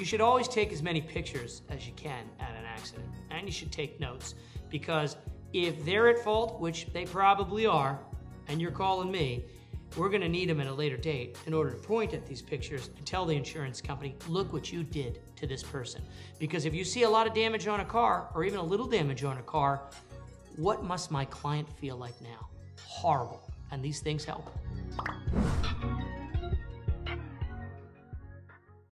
You should always take as many pictures as you can at an accident. And you should take notes because if they're at fault, which they probably are, and you're calling me, we're gonna need them at a later date in order to point at these pictures and tell the insurance company, look what you did to this person. Because if you see a lot of damage on a car, or even a little damage on a car, what must my client feel like now? Horrible. And these things help.